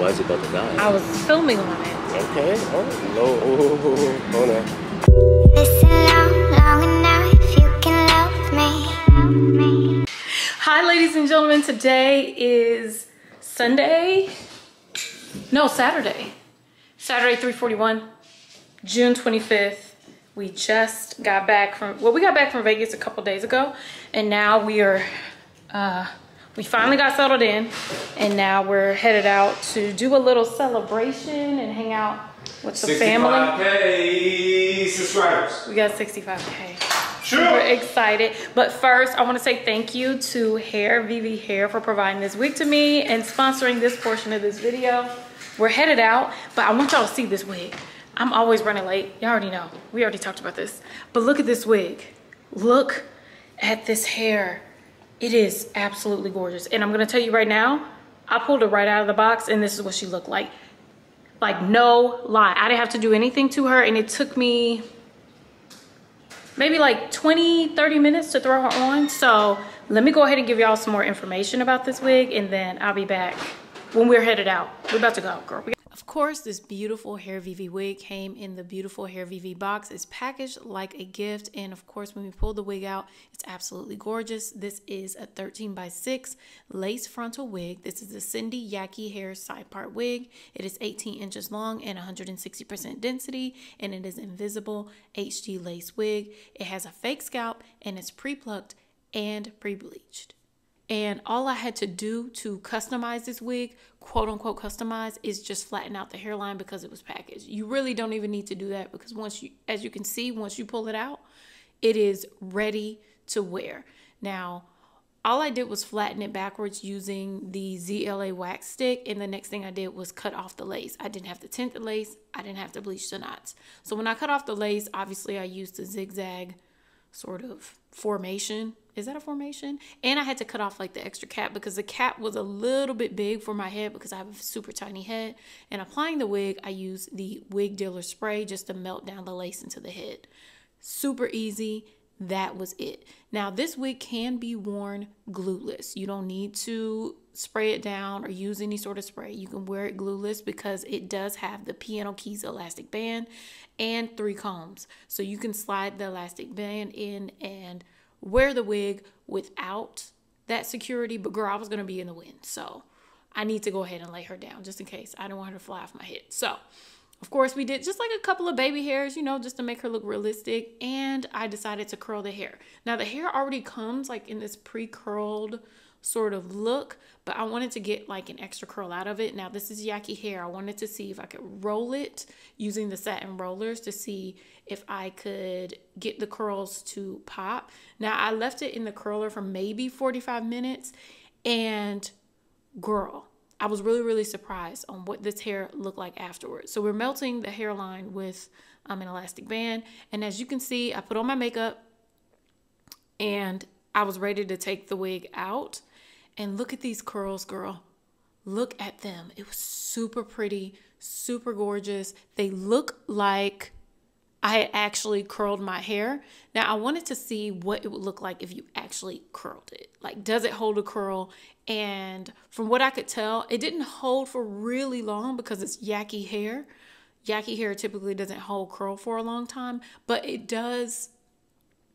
Why is it about to die? I was filming on it. Okay. Oh, no. Oh, hold on. Listen long, long enough, you can love me. Hi, ladies and gentlemen. Today is Sunday. No, Saturday. Saturday, 341, June 25th. We just got back from, well, we got back from Vegas a couple days ago. And now we are, uh, we finally got settled in. And now we're headed out to do a little celebration and hang out with the family. 65K subscribers. We got 65K. Sure. We're excited. But first, I want to say thank you to Hairvivi Hair for providing this wig to me and sponsoring this portion of this video. We're headed out, but I want y'all to see this wig. I'm always running late. Y'all already know. We already talked about this. But look at this wig. Look at this hair. It is absolutely gorgeous. And I'm to tell you right now, I pulled it right out of the box and this is what she looked like. Like no lie. I didn't have to do anything to her and it took me maybe like 20, 30 minutes to throw her on. So let me go ahead and give y'all some more information about this wig and then I'll be back when we're headed out. We're about to go, girl. Of course, this beautiful Hairvivi wig came in the beautiful Hairvivi box. It's packaged like a gift. And of course, when we pull the wig out, it's absolutely gorgeous. This is a 13 by 6 lace frontal wig. This is a Cindy Yaki hair side part wig. It is 18 inches long and 160% density. And it is invisible HD lace wig. It has a fake scalp and it's pre-plucked and pre-bleached. And all I had to do to customize this wig, quote unquote customize, is just flatten out the hairline because it was packaged. You really don't even need to do that because once you, as you can see, once you pull it out, it is ready to wear. Now, all I did was flatten it backwards using the ZLA wax stick. And the next thing I did was cut off the lace. I didn't have to tint the lace. I didn't have to bleach the knots. So when I cut off the lace, obviously I used the zigzag sort of formation. Is that a formation? And I had to cut off like the extra cap because the cap was a little bit big for my head because I have a super tiny head. And applying the wig, I use the wig dealer spray just to melt down the lace into the head. Super easy. That was it. Now, this wig can be worn glueless. You don't need to spray it down or use any sort of spray. You can wear it glueless because it does have the piano keys elastic band and three combs. So you can slide the elastic band in and wear the wig without that security. But girl, I was going to be in the wind. So I need to go ahead and lay her down just in case. I don't want her to fly off my head. So of course, we did just like a couple of baby hairs, you know, just to make her look realistic. And I decided to curl the hair. Now, the hair already comes like in this pre curled sort of look, but I wanted to get like an extra curl out of it. Now, this is Yaki hair. I wanted to see if I could roll it using the satin rollers to see if I could get the curls to pop. Now, I left it in the curler for maybe 45 minutes, and girl, I was really, really surprised on what this hair looked like afterwards. So we're melting the hairline with um, an elastic band. And as you can see, I put on my makeup and I was ready to take the wig out. And look at these curls, girl. Look at them. It was super pretty, super gorgeous. They look like I had actually curled my hair. Now I wanted to see what it would look like if you actually curled it. Like, does it hold a curl? And from what I could tell, it didn't hold for really long because it's yaki hair. Yaki hair typically doesn't hold curl for a long time, but it does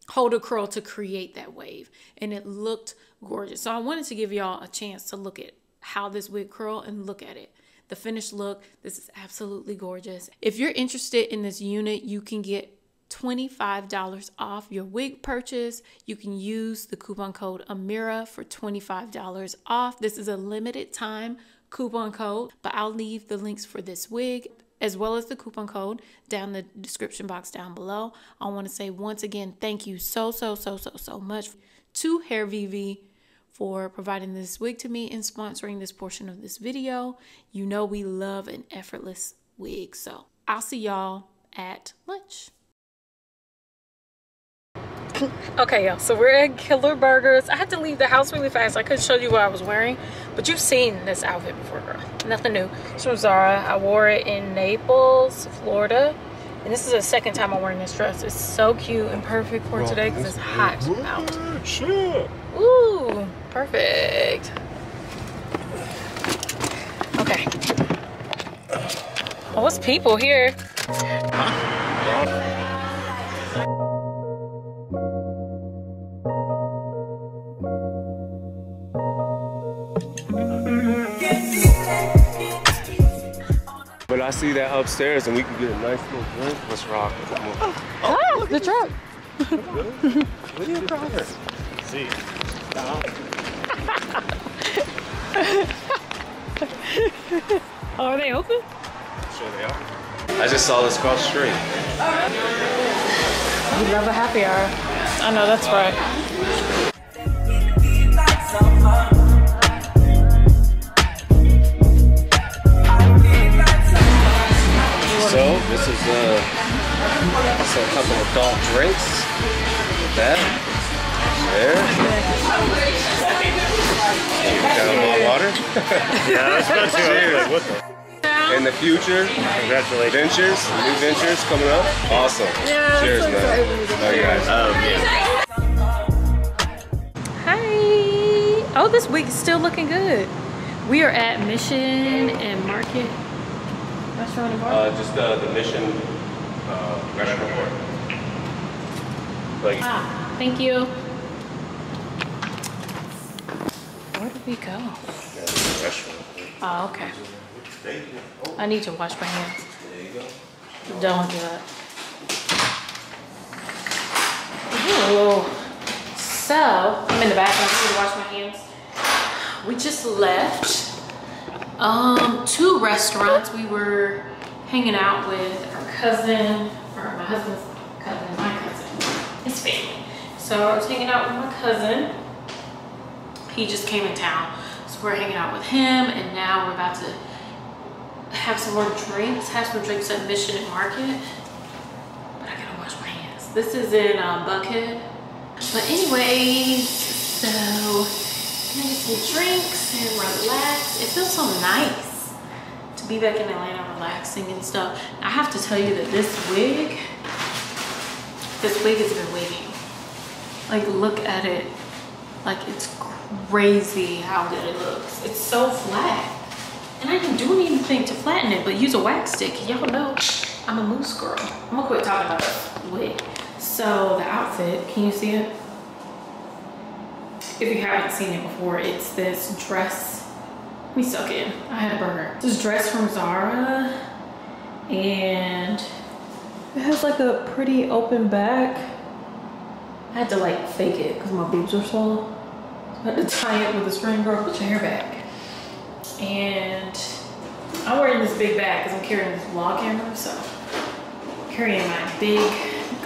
hold a curl to create that wave. And it looked gorgeous. So I wanted to give y'all a chance to look at how this wig curl and look at it the finished look. This is absolutely gorgeous. If you're interested in this unit, you can get $25 off your wig purchase. You can use the coupon code Ameera for $25 off. This is a limited time coupon code, but I'll leave the links for this wig as well as the coupon code down the description box down below. I want to say once again, thank you so, so, so, so, so much to Hairvivi for providing this wig to me and sponsoring this portion of this video. You know we love an effortless wig. So I'll see y'all at lunch. okay, y'all, so we're at Killer Burgers. I had to leave the house really fast. I couldn't show you what I was wearing, but you've seen this outfit before, girl. Nothing new. It's from Zara. I wore it in Naples, Florida. And this is the second time I'm wearing this dress. It's so cute and perfect for today because it's hot out. Ooh, perfect. Okay, Oh, it's people here. But I see that upstairs and we can get a nice little drink. Let's rock. Come on. Ah, the truck. What are you driving? See. Oh, are they open? Sure they are. I just saw this cross the street. You love a happy hour. I know that's right. Future, congratulations. ventures, new ventures coming up. Awesome. Cheers, man. Love you guys. Um, yeah. Hi. Oh, this week is still looking good. We are at Mission and Market Restaurant and Bar. Uh, just uh, the mission uh, restaurant board. Like, ah, thank you. Where did we go? yeah, the restaurant. Oh, okay. I need to wash my hands. There you go. Don't do that. Ooh. So, I'm in the bathroom, I need to wash my hands. We just left um, two restaurants. We were hanging out with our cousin, or my husband's cousin, my cousin, his family. So I was hanging out with my cousin. He just came in town. So we're hanging out with him and now we're about to have some more drinks, have some drinks at Mission and Market. But I gotta wash my hands. This is in um, Buckhead. But anyways, so gonna get some drinks and relax. It feels so nice to be back in Atlanta relaxing and stuff. I have to tell you that this wig, this wig has been wigging. Like look at it. Like it's crazy how good it looks. It's so flat. And I didn't do anything to flatten it, but use a wax stick. Y'all know I'm a moose girl. I'm gonna quit talking about the wig. So the outfit, can you see it? If you haven't seen it before, it's this dress. Me suck in. I had a burger. This dress from Zara. And it has like a pretty open back. I had to like fake it because my boobs are. So I had to tie it with a string. Girl, put your hair back. And I'm wearing this big bag because I'm carrying this vlog camera. So I'm carrying my big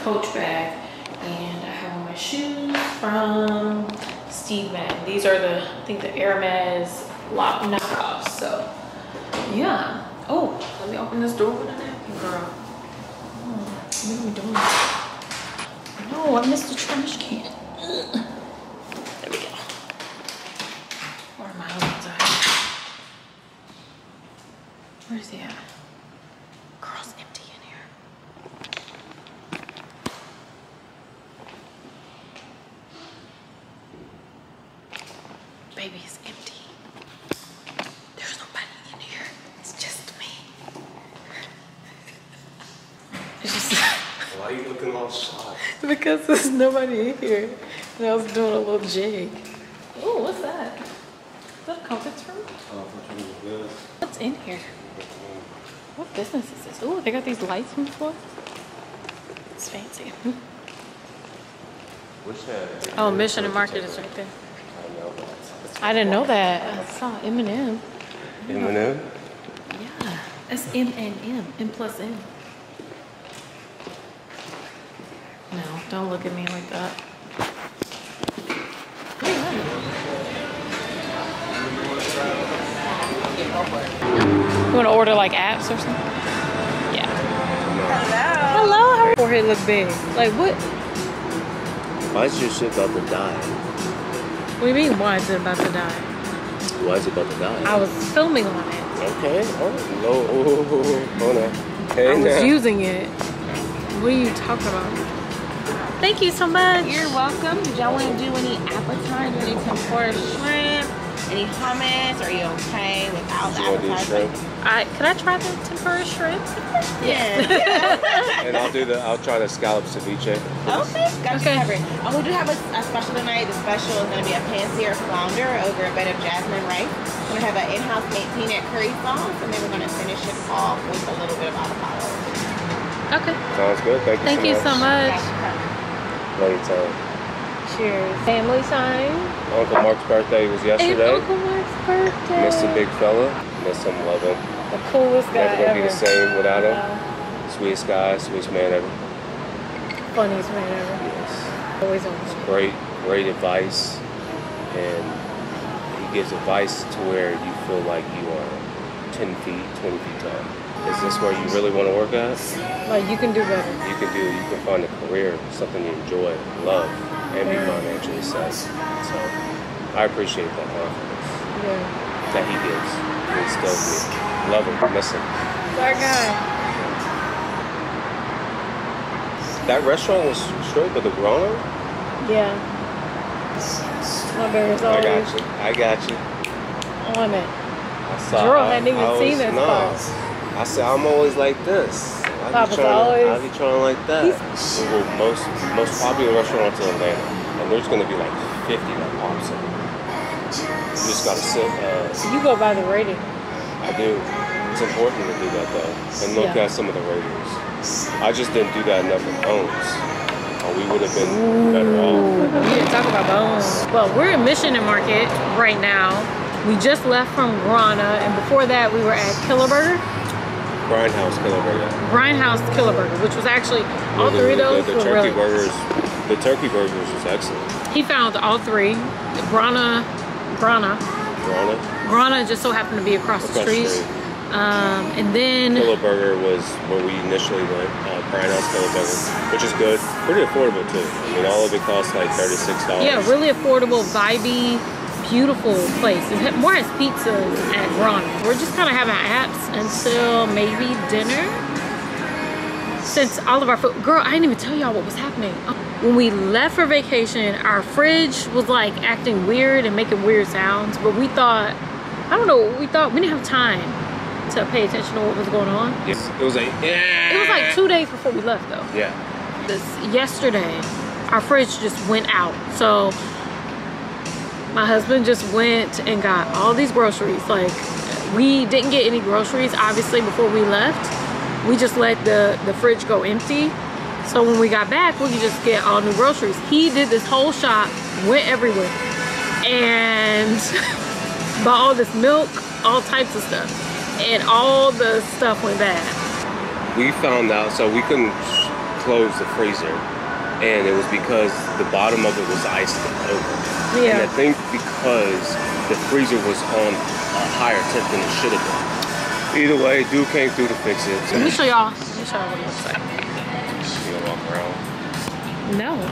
coach bag. And I have my shoes from Steve Madden. These are the, I think the Hermes lock knockoffs. So yeah. Oh, let me open this door with a napkin, girl. Oh, what are we doing? No, I missed the trash can. Ugh. There we go. Where my husband's at? Where's he at? Girl's empty in here. Baby is empty. There's nobody in here. It's just me. It's just Why are you looking all shy? because there's nobody in here. And I was doing a little jig. Oh, what's that? Is that a conference room? Oh, what's in here? What business is this? Oh, they got these lights on the floor. It's fancy. That? Oh, Mission and Market is right there. I know. I didn't know that. I saw Eminem. Eminem? Yeah, that's M and M. M plus M. No, don't look at me like that. Look at that. You want to order like apps or something? Yeah. Hello. Hello. How forehead look big? Like what? Why is your shit about to die? What do you mean? Why is it about to die? Why is it about to die? I was filming on it. Okay. Oh, no. Oh, hold on. Hey, I was now. using it. What are you talking about? Thank you so much. You're welcome. Did y'all want to do any appetizer, any tempura shrimp, Any hummus? Are you okay without the You want to appetizer? shrimp? I can I try the tempura shrimp? Yeah. And I'll do the. I'll try the scallop ceviche. Okay, got Okay. you covered. And we do have a, a special tonight. The special is going to be a pan-seared flounder over a bed of jasmine rice. We're going to have an in-house made peanut curry sauce, and then we're going to finish it off with a little bit of avocado. Okay. Sounds good. Thank you. Thank so you much. so much. Got you covered. Cheers. Family time. Uncle Mark's birthday was It's yesterday. Uncle Mark's birthday. Miss the big fella. Miss him. Love him. The coolest guy Never gonna ever. be the same without him. Uh, Sweetest guy, sweetest man ever. funniest man ever. Yes. Always on. Great, great advice, and he gives advice to where you feel like you are 10 feet, 20 feet tall. Is this where you really want to work at? Like you can do better. You can do. You can find a career, something you enjoy, love, and be financially set. So I appreciate that confidence Yeah. that he gives. He still me. Love him. Miss him. That guy. That restaurant was straight with the Grana. Yeah. My bear's I got you. I got you. on it. I saw. I- hadn't even I always- seen this no. spot. I said I'm always like this. Papa's be trying. always- I be trying like that. Well, most most popular restaurants in Atlanta, and there's gonna be like 50 that pops up. You just gotta sit. Uh, You go by the rating. I do. It's important to do that though, and look Yeah. at some of the ratings. I just didn't do that enough with Bones. Or we would have been better off. We didn't talk about bones. Well, we're in Mission and Market right now. We just left from Grana, and before that, we were at Killerburger, Grindhouse Killer Burger. Grindhouse Killerburger, which was actually all the, three of the- those the, turkey really. burgers. The turkey burgers was excellent. He found all three. Brana, Brana. Brana. Grana just so happened to be across, the Across the street. street. Um, and then Killer Burger was where we initially went. Uh, Grindhouse Killer Burger, which is good. Pretty affordable too. I mean, all of it costs like thirty-six dollars. Yeah, really affordable, vibey, beautiful place. It more has pizzas at Grana. We're just kind of having apps until maybe dinner. Since all of our food, girl, I didn't even tell y'all what was happening. When we left for vacation, our fridge was like acting weird and making weird sounds. But we thought, I don't know, we thought we didn't have time to pay attention to what was going on. Yes, it was like yeah. It was like two days before we left though Yeah. this yesterday our fridge just went out so my husband just went and got all these groceries. Like we didn't get any groceries obviously before we left. We just let the the fridge go empty. So when we got back we could just get all new groceries. He did this whole shop went everywhere. And bought all this milk all types of stuff. And all the stuff went bad. We found out, so we couldn't close the freezer, and it was because the bottom of it was iced over. Yeah. And I think because the freezer was on a higher temp than it should have been. Either way, dude came through to fix it. let me show y'all let me show y'all what it looks like You know, walk around. No.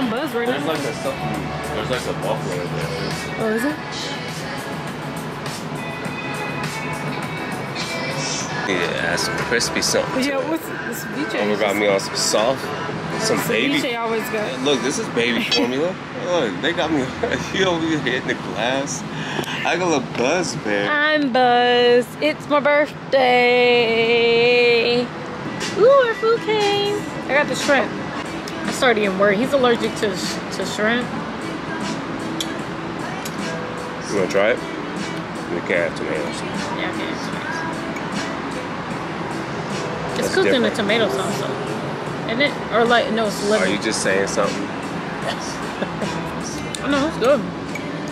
I'm buzzed right There's now. like a something. There's like a buffalo there. Oh, is it? Yeah, some crispy something. Yeah, what's this ceviche? Oh, Mama got me on some soft, some baby. Ceviche always good. Look, this is baby formula. Look, they got me. You over here hitting the glass. I got a little buzz, man. I'm buzz. It's my birthday. Ooh, our food came. I got the shrimp. I started getting worried. He's allergic to to shrimp. You wanna try it? We can't have tomatoes. Yeah, I can't. It's That's cooked in a tomato sauce, though. Isn't it? Or like, no, it's lemon. Are you just saying something? Oh, no, it's good.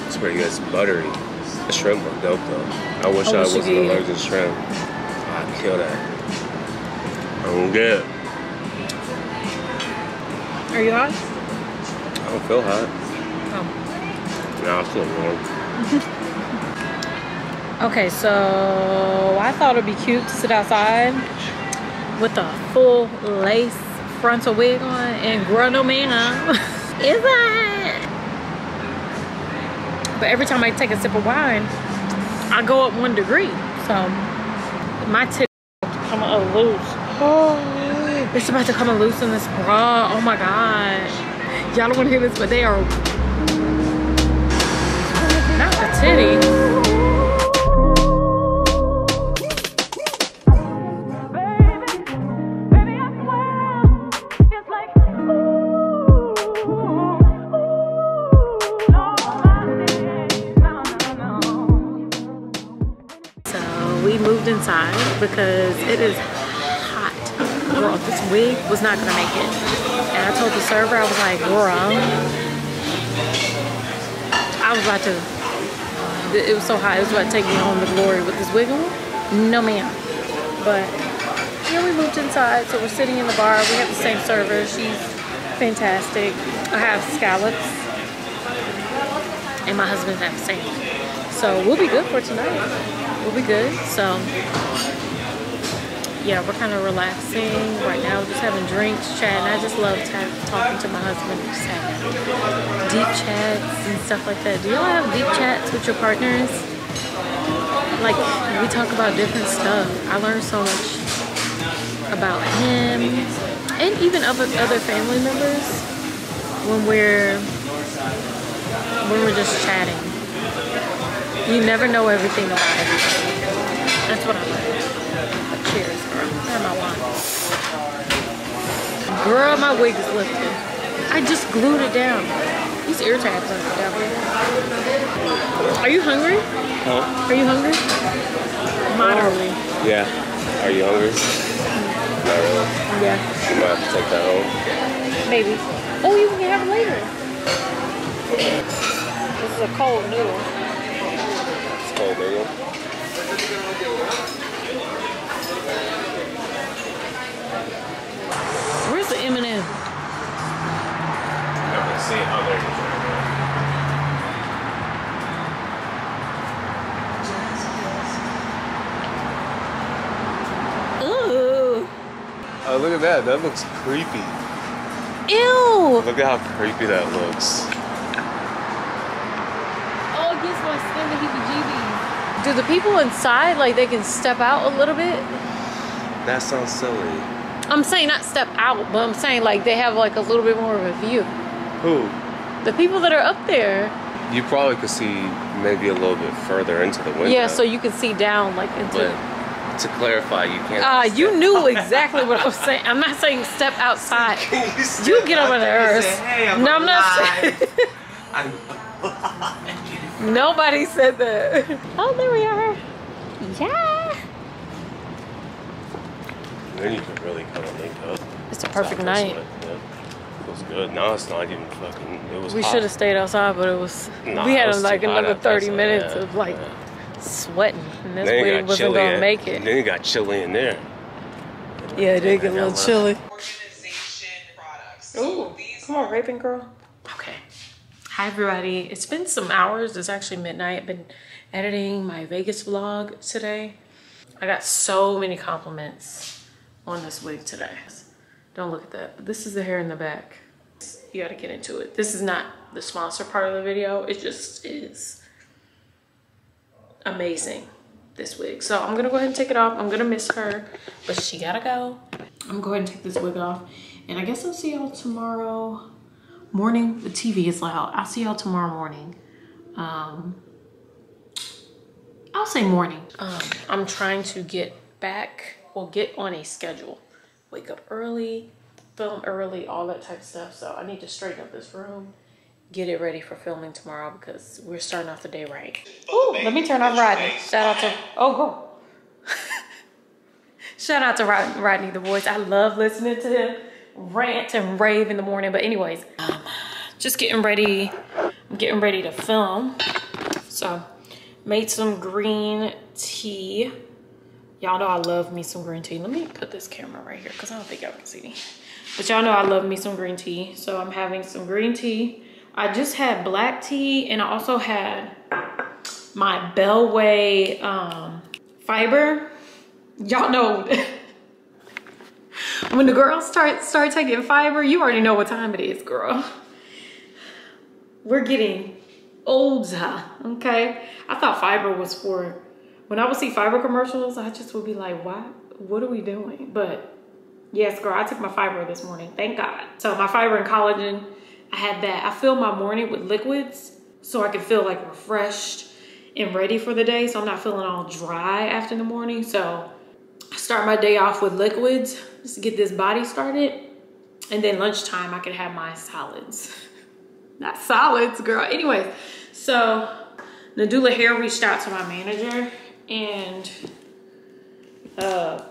It's pretty good. It's buttery. The shrimp look dope though. I wish I I, wish wasn't allergic to shrimp. I'd kill that. I'm good. Are you hot? I don't feel hot. Oh. No, I feel warm. Okay, so I thought it'd be cute to sit outside with a full lace frontal wig on and Gruno Man. Is that? But every time I take a sip of wine, I go up one degree. So my tip come a loose. Oh, it's about to come loose in this bra. Oh my god. Y'all don't want to hear this, but they are city. So because it is hot. Girl, this wig was not gonna make it. And I told the server, I was like, girl, I was about to, it was so hot, it was about to take me home to glory with this wig on. No ma'am. But yeah, we moved inside, so we're sitting in the bar. We have the same server. She's fantastic. I have scallops. And my husband has the same. So we'll be good for tonight. We'll be good. So yeah, we're kind of relaxing right now, just having drinks, chatting. I just love talking to my husband, just having deep chats and stuff like that. Do y'all have deep chats with your partners? Like we talk about different stuff. I learned so much about him and even other other family members when we're when we're just chatting. You never know everything about everybody. That's what I learned. Cheers, girl. And my wine. Girl, my wig is lifted. I just glued it down. These ear tabs are down Are you hungry? Huh? Are you hungry? Moderately. Yeah. Are you hungry? Not really. Yeah. You might have to take that home. Maybe. Oh, you can have it later. This is a cold noodle. It's cold, nigga. The M&M? Never seen how they're Ooh. Oh, look at that. That looks creepy. Ew. Look at how creepy that looks. Oh, it gives my skin the heebie-jeebies. Do the people inside, like, they can step out a little bit? That sounds silly. I'm saying not step out, but I'm saying, like, they have, like, a little bit more of a view. Who? The people that are up there. You probably could see maybe a little bit further into the window. Yeah, so you can see down, like, into... But to clarify, you can't. Ah, you knew exactly what I was saying. I'm not saying step outside. You get over there. No, I'm not saying. Nobody said that. Oh, there we are. Yeah. Then you could really kind of link up. It's a perfect Southwest night. Yeah. It was good. Now it's not even fucking. It was. We should have stayed outside, but it was. Nah, we had was like another 30 minutes yeah, of like yeah. sweating, and this Then it wasn't chilly gonna in- make it. Then it got chilly in there. Yeah, it did get a little chilly. Organization products. Ooh, these come on, raping girl. Okay. Hi everybody. It's been some hours. It's actually midnight. I've been editing my Vegas vlog today. I got so many compliments on this wig today. Don't look at that. This is the hair in the back. You gotta get into it. This is not the sponsor part of the video. It just is amazing, this wig. So I'm gonna go ahead and take it off. I'm gonna miss her, but she gotta go. I'm gonna go ahead and take this wig off. And I guess I'll see y'all tomorrow morning. The TV is loud. I'll see y'all tomorrow morning. Um, I'll say morning. Um, I'm trying to get back get on a schedule. Wake up early, film early, all that type of stuff. So I need to straighten up this room, get it ready for filming tomorrow because we're starting off the day right. Ooh, let me turn off Rodney. Shout out to, oh, girl. Shout out to Rod- Rodney the voice. I love listening to him rant and rave in the morning. But anyways, um, just getting ready. I'm getting ready to film. So made some green tea. Y'all know I love me some green tea. Let me put this camera right here because I don't think y'all can see me. But y'all know I love me some green tea. So I'm having some green tea. I just had black tea and I also had my Bellway um, fiber. Y'all know when the girls start start taking fiber, you already know what time it is, girl. We're getting older, okay? I thought fiber was for when I would see fiber commercials, I just would be like, why? What are we doing? But yes, girl, I took my fiber this morning. Thank God. So my fiber and collagen, I had that. I fill my morning with liquids so I can feel like refreshed and ready for the day so I'm not feeling all dry after the morning. So I start my day off with liquids just to get this body started. And then lunchtime I can have my solids. Not solids, girl. Anyways, so Nadula Hair reached out to my manager and uh,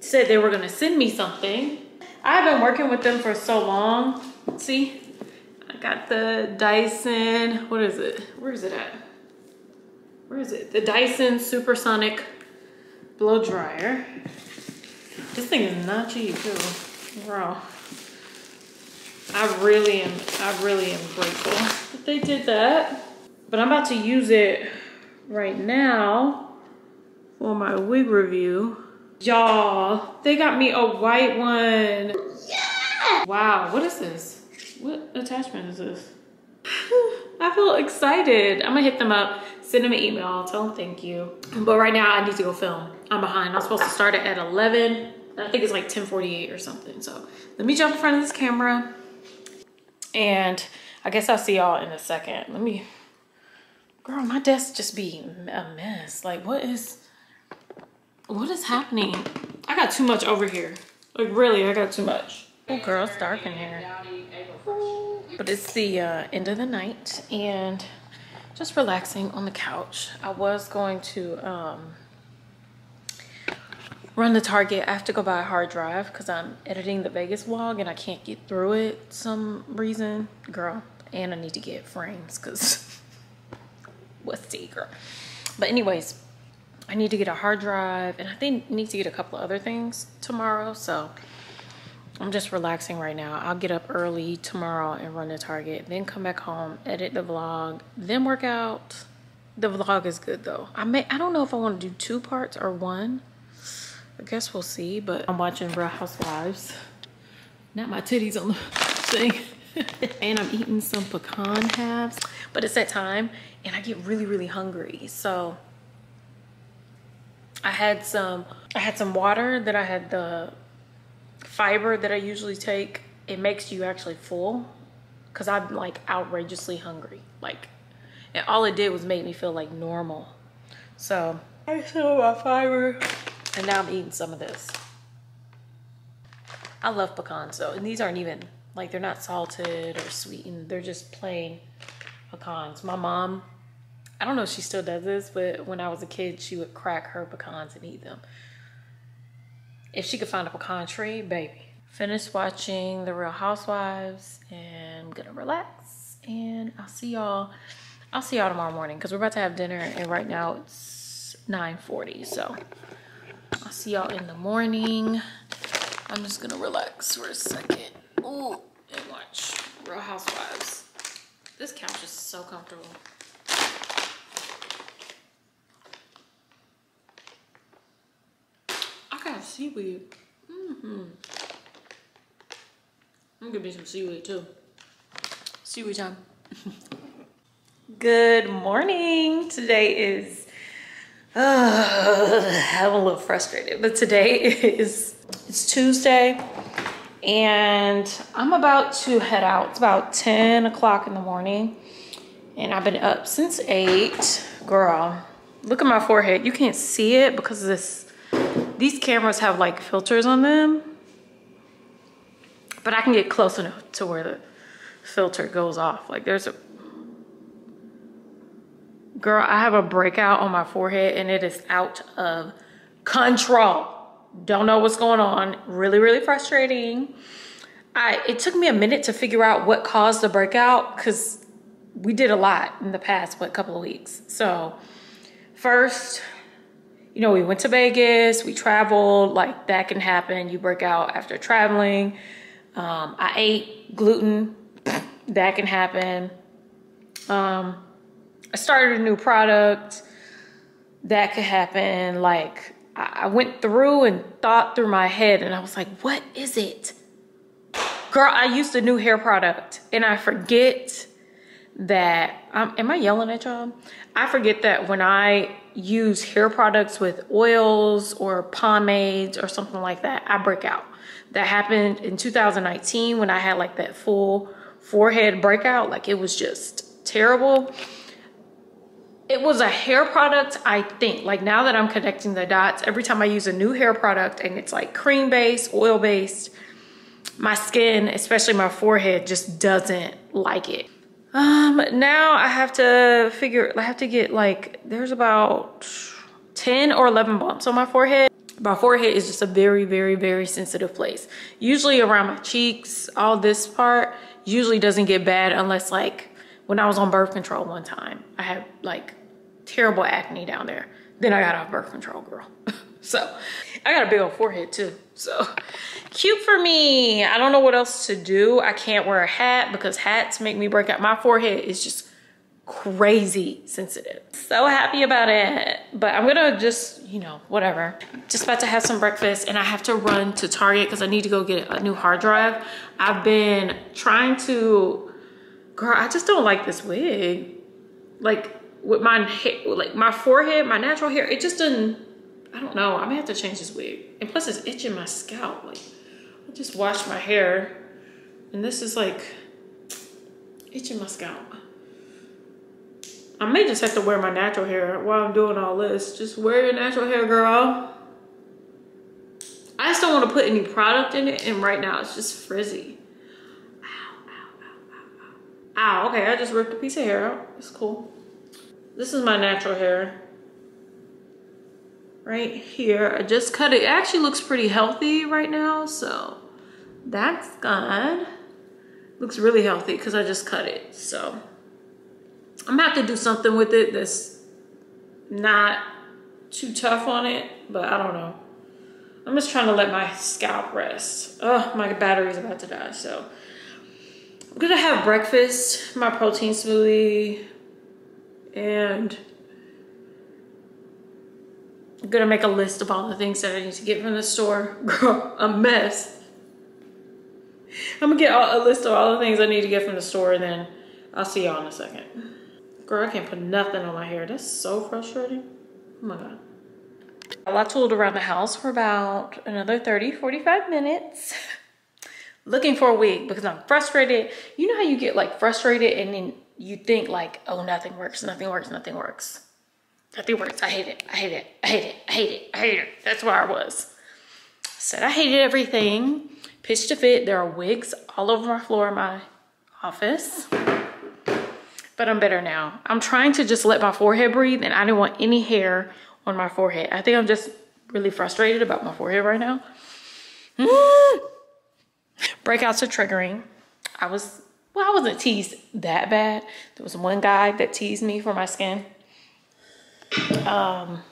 said they were gonna send me something. I've been working with them for so long. See, I got the Dyson, what is it? Where is it at? Where is it? The Dyson Supersonic Blow Dryer. This thing is not cheap too, bro. I really am, I really am grateful that they did that. But I'm about to use it right now for my wig review. Y'all, they got me a white one. Yeah! Wow, what is this? What attachment is this? I feel excited. I'm gonna hit them up, send them an email, tell them thank you. But right now I need to go film. I'm behind. I'm supposed to start it at 11. I think it's like 1048 or something. So let me jump in front of this camera. And I guess I'll see y'all in a second. Let me, girl, my desk just be a mess. Like what is, what is happening? I got too much over here. Like really, I got too much. Oh girl, it's dark in here. But it's the uh, end of the night and just relaxing on the couch. I was going to um, run to Target. I have to go buy a hard drive because I'm editing the Vegas vlog and I can't get through it some reason. Girl, and I need to get frames because what's the girl? But anyways, I need to get a hard drive and I think need to get a couple of other things tomorrow. So I'm just relaxing right now. I'll get up early tomorrow and run to Target, then come back home, edit the vlog, then work out. The vlog is good though. I may I don't know if I want to do two parts or one. I guess we'll see, but I'm watching Real Housewives. Not my titties on the thing. and I'm eating some pecan halves. But it's that time and I get really, really hungry. So I had some I had some water that I had the fiber that I usually take. It makes you actually full because I'm like outrageously hungry. Like, and all it did was make me feel like normal. So I saw my fiber and now I'm eating some of this. I love pecans though. And these aren't even, like they're not salted or sweetened. They're just plain pecans. My mom, I don't know if she still does this, but when I was a kid, she would crack her pecans and eat them. If she could find a pecan tree, baby. Finished watching The Real Housewives and I'm gonna relax and I'll see y'all. I'll see y'all tomorrow morning because we're about to have dinner and right now it's 9.40. So I'll see y'all in the morning. I'm just gonna relax for a second. Ooh, and watch Real Housewives. This couch is so comfortable. I got seaweed. Mm-hmm. I'm gonna be some seaweed too. Seaweed time. Good morning. Today is, uh, I'm a little frustrated, but today is, it's Tuesday and I'm about to head out. It's about 10 o'clock in the morning and I've been up since eight. Girl, look at my forehead. You can't see it because this, these cameras have like filters on them, but I can get close enough to where the filter goes off. Like there's a, girl, I have a breakout on my forehead and it is out of control. Don't know what's going on. Really, really frustrating. I It took me a minute to figure out what caused the breakout because we did a lot in the past, what, couple of weeks. So first, you know, we went to Vegas, we traveled, like that can happen. You break out after traveling. Um, I ate gluten, that can happen. Um, I started a new product, that could happen. Like I went through and thought through my head and I was like, what is it? Girl, I used a new hair product and I forget that, um, am I yelling at y'all? I forget that when I use hair products with oils or pomades or something like that, I break out. That happened in 2019 when I had like that full forehead breakout. Like it was just terrible. It was a hair product, I think. Like now that I'm connecting the dots, every time I use a new hair product and it's like cream based, oil based, my skin, especially my forehead, just doesn't like it. Um, now I have to figure, I have to get like, there's about 10 or 11 bumps on my forehead. My forehead is just a very, very, very sensitive place. Usually around my cheeks, all this part usually doesn't get bad unless like when I was on birth control one time, I had like terrible acne down there. Then I got off birth control, girl. so I got a big old forehead too. So cute for me. I don't know what else to do. I can't wear a hat because hats make me break out. My forehead is just crazy sensitive. So happy about it. But I'm gonna just, you know, whatever. Just about to have some breakfast and I have to run to Target because I need to go get a new hard drive. I've been trying to, girl, I just don't like this wig. Like with my hair, like my forehead, my natural hair, it just doesn't, I don't know. I may have to change this wig. And plus it's itching my scalp. Like I just washed my hair and this is like itching my scalp. I may just have to wear my natural hair while I'm doing all this. Just wear your natural hair, girl. I just don't want to put any product in it, and right now it's just frizzy. Ow, ow, ow, ow, ow. Ow, okay, I just ripped a piece of hair out. It's cool. This is my natural hair. Right here, I just cut it. It actually looks pretty healthy right now, so that's good. Looks really healthy because I just cut it, so. I'm gonna have to do something with it that's not too tough on it, but I don't know. I'm just trying to let my scalp rest. Oh, my battery's about to die, so. I'm gonna have breakfast, my protein smoothie, and I'm gonna make a list of all the things that I need to get from the store. Girl, a mess. I'm gonna get a list of all the things I need to get from the store and then I'll see y'all in a second. Girl, I can't put nothing on my hair. That's so frustrating. Oh my God. I tooled around the house for about another 30, 45 minutes. Looking for a wig because I'm frustrated. You know how you get like frustrated and then you think like, oh, nothing works, nothing works, nothing works. Nothing works. I hate it. I hate it. I hate it. I hate it. I hate it. That's where I was. Said I hated everything. Pitched to fit. There are wigs all over my floor in my office but I'm better now. I'm trying to just let my forehead breathe and I didn't want any hair on my forehead. I think I'm just really frustrated about my forehead right now. Breakouts are triggering. I was, well, I wasn't teased that bad. There was one guy that teased me for my skin. Um,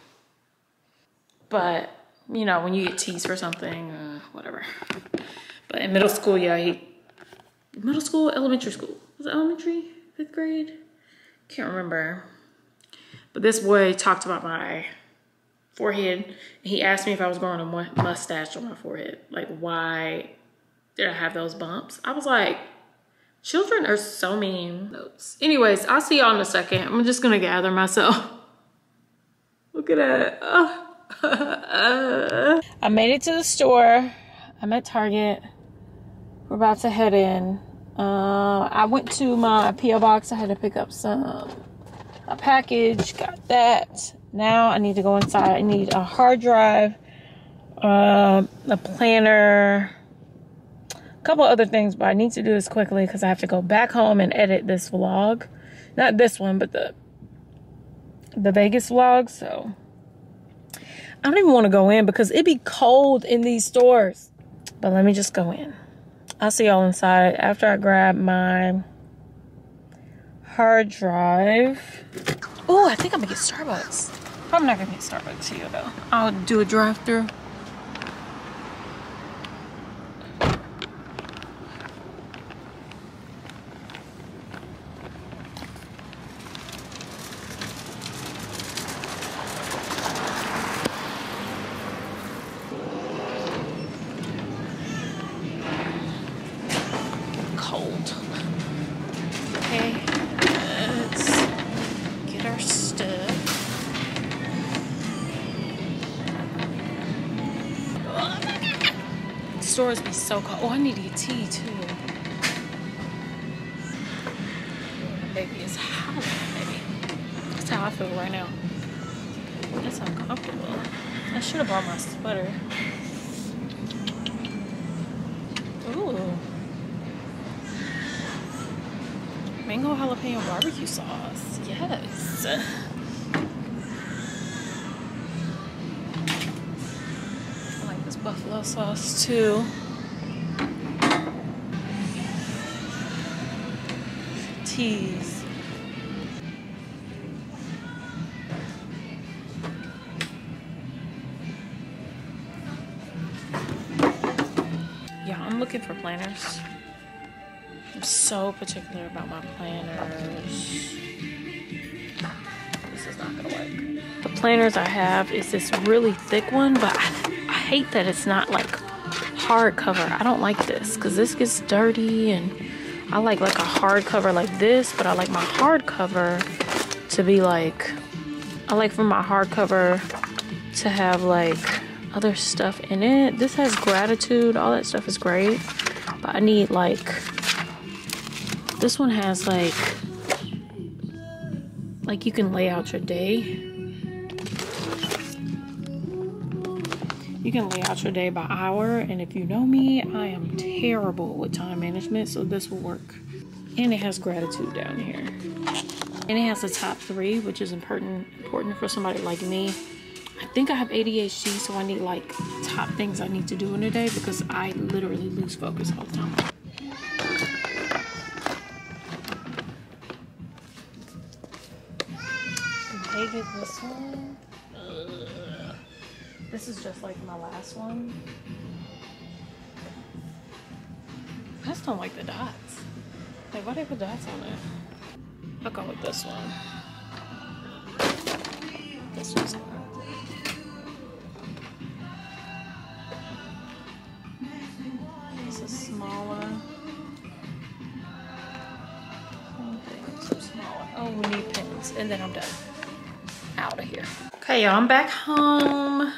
but you know, when you get teased for something, uh, whatever. But in middle school, yeah, he, middle school, elementary school. Was it elementary? fifth grade? Can't remember. But this boy talked about my forehead. He asked me if I was growing a mustache on my forehead. Like, why did I have those bumps? I was like, children are so mean. Anyways, I'll see y'all in a second. I'm just gonna gather myself. Look at that. Oh. I made it to the store. I'm at Target. We're about to head in. Uh, I went to my PO box. I had to pick up some a package. Got that. Now I need to go inside. I need a hard drive, uh, a planner, couple other things. But I need to do this quickly because I have to go back home and edit this vlog. Not this one, but the the Vegas vlog. So I don't even want to go in because it'd be cold in these stores. But let me just go in. I'll see y'all inside after I grab my hard drive. Oh, I think I'm gonna get Starbucks. I'm not gonna get Starbucks here though. I'll do a drive through. I like this buffalo sauce too. Teas. Yeah, I'm looking for planners. I'm so particular about my planners. Planners I have is this really thick one, but I, I hate that it's not like hardcover. I don't like this because this gets dirty and I like like a hardcover like this, but I like my hardcover to be like, I like for my hardcover to have like other stuff in it. This has gratitude, all that stuff is great, but I need like, this one has like, like you can lay out your day. You can lay out your day by hour, and if you know me, I am terrible with time management, so this will work. And it has gratitude down here. And it has the top three, which is important important for somebody like me. I think I have ADHD, so I need like top things I need to do in a day because I literally lose focus all the time. This one. This is just like my last one. I just don't like the dots. Like, why do they put dots on it? I'll go with this one. This one's fine. This is smaller. Smaller. Oh, we need pins, and then I'm done. Out of here. Okay, y'all, I'm back home.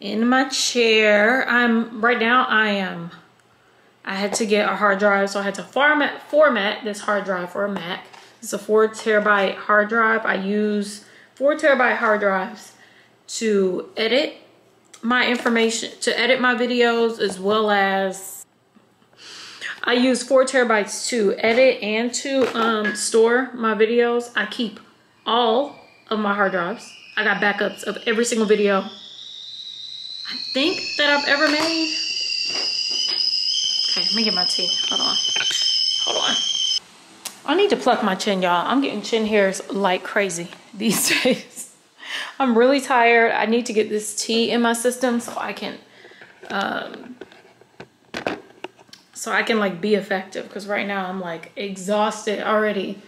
In my chair. I'm right now. I am. I had to get a hard drive, so I had to format format this hard drive for a Mac. It's a four terabyte hard drive. I use four terabyte hard drives to edit my information, to edit my videos, as well as I use four terabytes to edit and to um, store my videos. I keep all of my hard drives. I got backups of every single video I think that I've ever made. Okay, let me get my tea. Hold on. Hold on. I need to pluck my chin, y'all. I'm getting chin hairs like crazy these days. I'm really tired. I need to get this tea in my system so I can, um, so I can like be effective. Because right now I'm like exhausted already.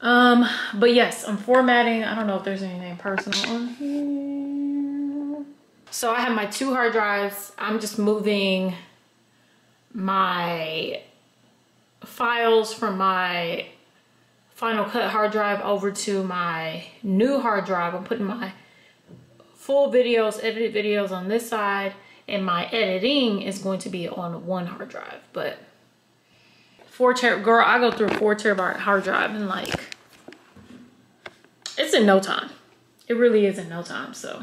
Um, but yes, I'm formatting. I don't know if there's anything personal on here. So I have my two hard drives. I'm just moving my files from my Final Cut hard drive over to my new hard drive. I'm putting my full videos, edited videos on this side, and my editing is going to be on one hard drive. But four ter girl, I go through four terabyte hard drive and like it's in no time. It really is in no time. So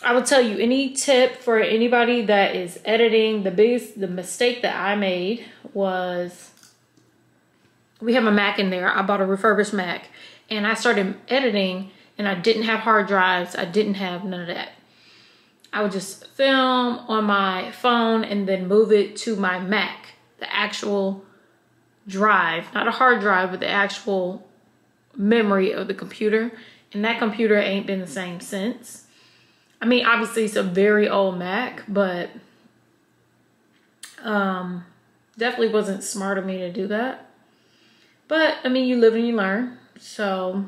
I will tell you any tip for anybody that is editing. The biggest, the mistake that I made was we have a Mac in there. I bought a refurbished Mac and I started editing and I didn't have hard drives. I didn't have none of that. I would just film on my phone and then move it to my Mac, the actual drive, not a hard drive, but the actual memory of the computer. And that computer ain't been the same since. I mean, obviously it's a very old Mac, but um, definitely wasn't smart of me to do that. But I mean, you live and you learn. So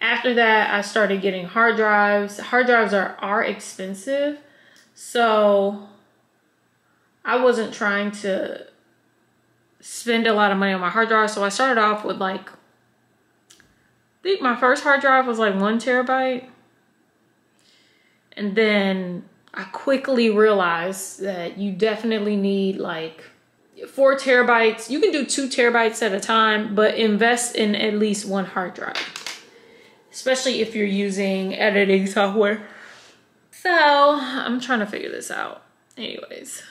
after that, I started getting hard drives. Hard drives are, are expensive. So I wasn't trying to spend a lot of money on my hard drive. So I started off with like, I think my first hard drive was like one terabyte. And then I quickly realized that you definitely need like, four terabytes. You can do two terabytes at a time, but invest in at least one hard drive, especially if you're using editing software. So I'm trying to figure this out. Anyways,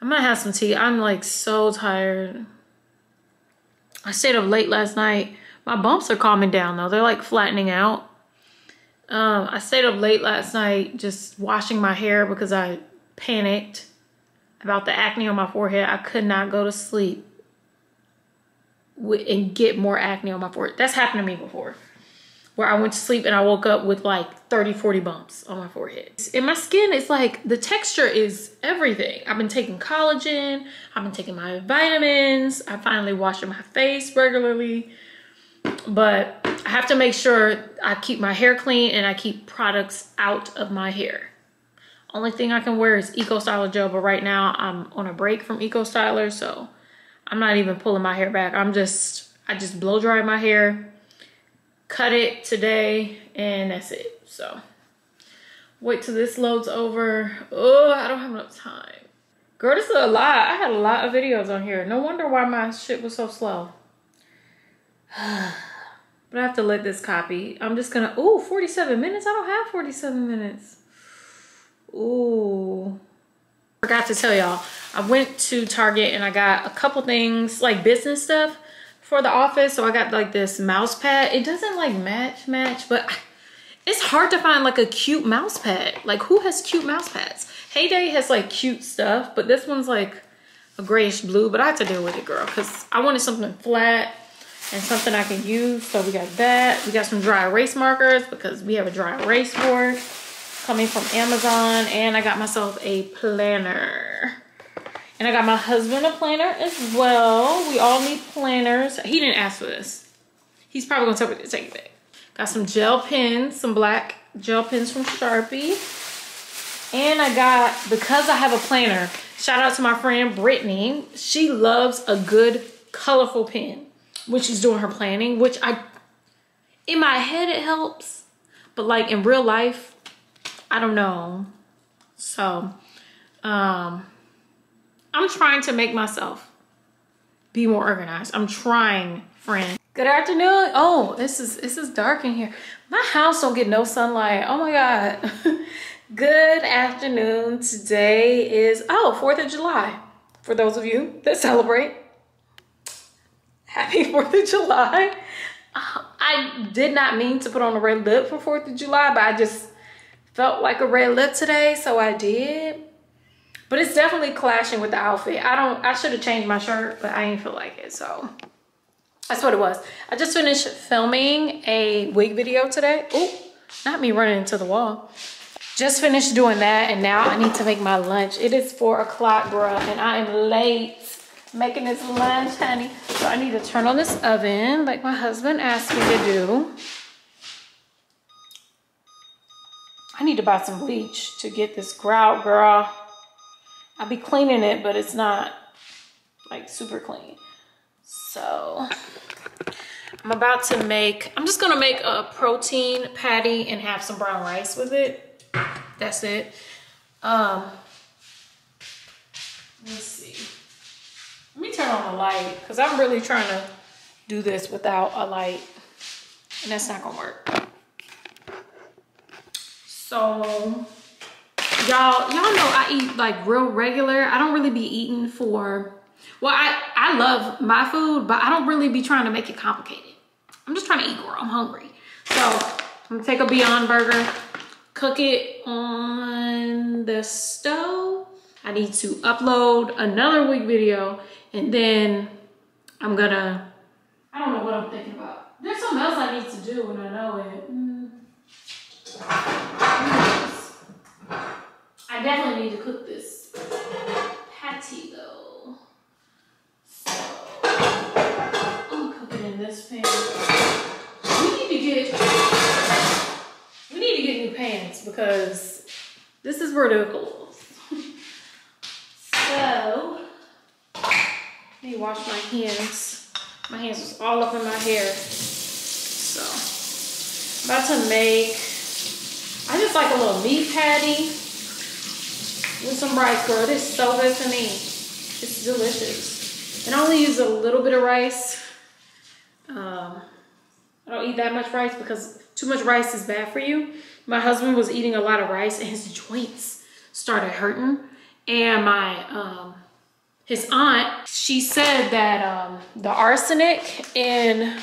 I'm gonna have some tea. I'm like so tired. I stayed up late last night. My bumps are calming down though. They're like flattening out. Um, I stayed up late last night just washing my hair because I panicked about the acne on my forehead. I could not go to sleep and get more acne on my forehead. That's happened to me before. Where I went to sleep and I woke up with like 30, 40 bumps on my forehead. And my skin is like, the texture is everything. I've been taking collagen. I've been taking my vitamins. I finally washing my face regularly. But I have to make sure I keep my hair clean and I keep products out of my hair. Only thing I can wear is Eco Styler gel, but right now I'm on a break from Eco Styler, so I'm not even pulling my hair back. I'm just, I just blow dry my hair, cut it today, and that's it. So wait till this loads over. Oh, I don't have enough time. Girl, this is a lot. I had a lot of videos on here. No wonder why my shit was so slow. but I have to let this copy. I'm just gonna, ooh, 47 minutes? I don't have 47 minutes. Ooh. Forgot to tell y'all, I went to Target and I got a couple things, like business stuff for the office. So I got like this mouse pad. It doesn't like match match, but it's hard to find like a cute mouse pad. Like who has cute mouse pads? Heyday has like cute stuff, but this one's like a grayish blue, but I had to deal with it, girl, because I wanted something flat and something I can use. So we got that. We got some dry erase markers because we have a dry erase board coming from Amazon. And I got myself a planner. And I got my husband a planner as well. We all need planners. He didn't ask for this. He's probably gonna tell me to take it. Back. Got some gel pens, some black gel pens from Sharpie. And I got, because I have a planner, shout out to my friend Brittany. She loves a good colorful pen when she's doing her planning, which I, in my head it helps, but like in real life, I don't know. So, um, I'm trying to make myself be more organized. I'm trying, friend. Good afternoon. Oh, this is this is dark in here. My house don't get no sunlight. Oh my God. Good afternoon. Today is, oh, 4th of July. For those of you that celebrate. Happy 4th of July. Uh, I did not mean to put on a red lip for 4th of July, but I just felt like a red lip today, so I did. But it's definitely clashing with the outfit. I don't, I should have changed my shirt, but I didn't feel like it, so. That's what it was. I just finished filming a wig video today. Oh, not me running into the wall. Just finished doing that and now I need to make my lunch. It is four o'clock, bro, and I am late making this lunch, honey. So I need to turn on this oven like my husband asked me to do. I need to buy some bleach to get this grout, girl. I'll be cleaning it, but it's not like super clean. So I'm about to make, I'm just gonna make a protein patty and have some brown rice with it. That's it. Um, let's see. Let me turn on the light because I'm really trying to do this without a light and that's not gonna work. So y'all, y'all know I eat like real regular. I don't really be eating for, well, I, I love my food, but I don't really be trying to make it complicated. I'm just trying to eat, girl. I'm hungry. So I'm gonna take a Beyond Burger cook it on the stove. I need to upload another week video and then I'm gonna, I don't know what I'm thinking about. There's something else I need to do and I know it. Mm. I definitely need to cook this patty though. So, I'm gonna cook it in this pan. We need to get we need to get new pans because this is ridiculous. so, let me wash my hands. My hands was all up in my hair. So, about to make, I just like a little meat patty with some rice, girl. This is so good to me. It's delicious. And I only use a little bit of rice. Um, I don't eat that much rice because too much rice is bad for you. My husband was eating a lot of rice and his joints started hurting. And my um, his aunt, she said that um, the arsenic in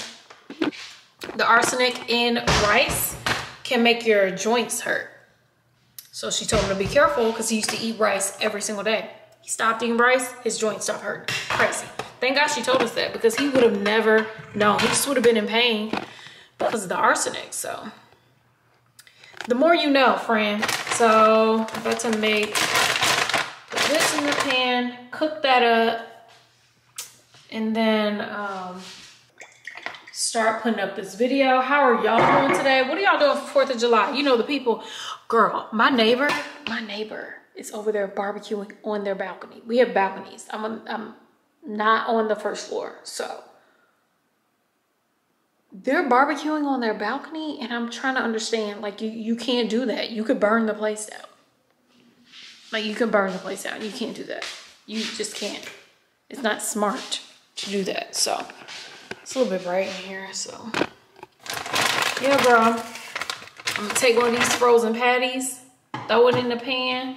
the arsenic in rice can make your joints hurt. So she told him to be careful because he used to eat rice every single day. He stopped eating rice, his joints stopped hurting. Crazy. Thank God she told us that because he would have never known. He just would have been in pain because of the arsenic. So the more you know, friend. So I'm about to make put this in the pan, cook that up, and then um, start putting up this video. How are y'all doing today? What are y'all doing for 4th of July? You know, the people, girl, my neighbor, my neighbor is over there barbecuing on their balcony. We have balconies. I'm, on, I'm not on the first floor, so they're barbecuing on their balcony and I'm trying to understand, like you, you can't do that. You could burn the place down. Like you can burn the place down. You can't do that. You just can't. It's not smart to do that. So it's a little bit bright in here. So yeah, bro. I'm gonna take one of these frozen patties, throw it in the pan,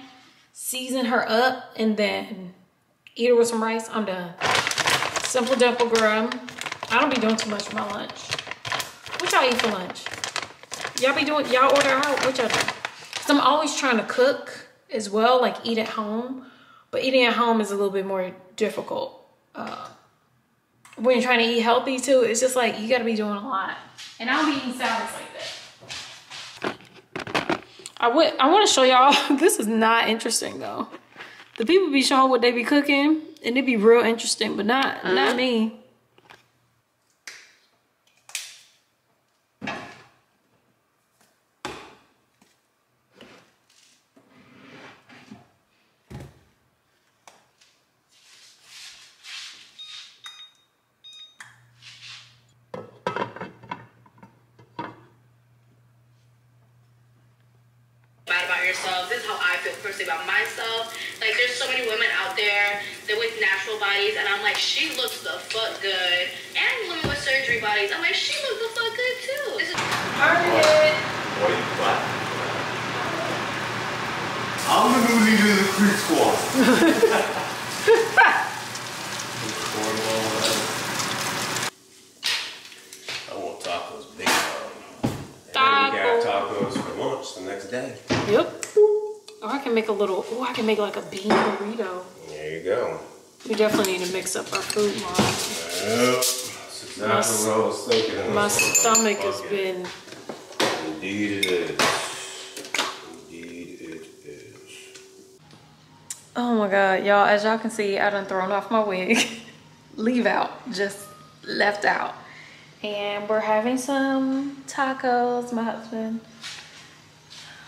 season her up, and then eat her with some rice. I'm done. Simple dimple girl. I don't be doing too much for my lunch. What y'all eat for lunch? Y'all be doing, y'all order out? What y'all do? Cause I'm always trying to cook as well, like eat at home. But eating at home is a little bit more difficult. Uh, when you're trying to eat healthy too, it's just like you gotta be doing a lot. And I don't be eating salads like that. I would I wanna show y'all, this is not interesting though. The people be showing what they be cooking and it be real interesting, but not not uh-huh. me. bad about yourself. This is how I feel personally about myself. Like, there's so many women out there that with natural bodies, and I'm like, she looks the fuck good. And women with surgery bodies, I'm like, she looks the fuck good too. This is What are you what? I'm gonna move you to the creek squad. I want tacos big time. And then we got tacos for lunch the next day. Yep. Or I can make a little, oh, I can make like a bean burrito. There you go. We definitely need to mix up our food, Mom. Yep. That's exactly what I was thinking. My stomach has been, Indeed it is. Indeed it is. oh my God, y'all, as y'all can see, I done thrown off my wig. Leave out, just left out. And we're having some tacos. My husband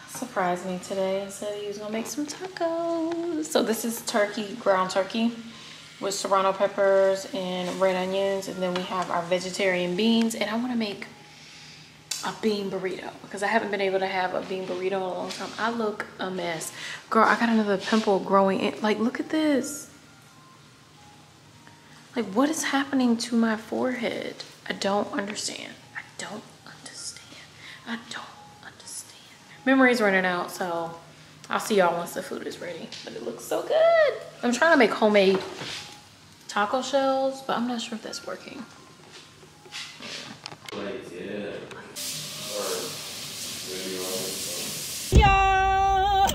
surprised me today and said he was gonna make some tacos. So this is turkey, ground turkey with serrano peppers and red onions. And then we have our vegetarian beans. And I wanna make a bean burrito because I haven't been able to have a bean burrito in a long time. I look a mess. Girl, I got another pimple growing in. Like, look at this. Like, what is happening to my forehead? I don't understand. I don't understand. I don't understand. Memory's running out, so I'll see y'all once the food is ready. But it looks so good. I'm trying to make homemade taco shells, but I'm not sure if that's working. Yeah,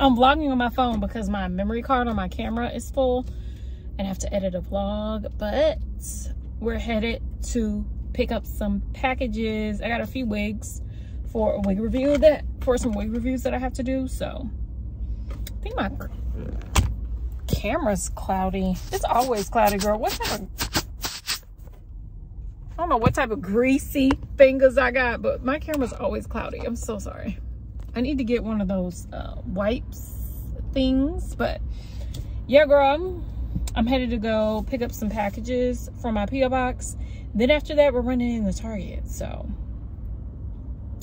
I'm vlogging on my phone because my memory card on my camera is full and I have to edit a vlog, but we're headed to pick up some packages. I got a few wigs for a wig review that for some wig reviews that I have to do. So I think my camera's cloudy. It's always cloudy, girl. What type of I don't know what type of greasy fingers I got, but my camera's always cloudy. I'm so sorry. I need to get one of those uh, wipes things, but yeah, girl, I'm, headed to go pick up some packages from my PO box. Then after that, we're running into the Target, so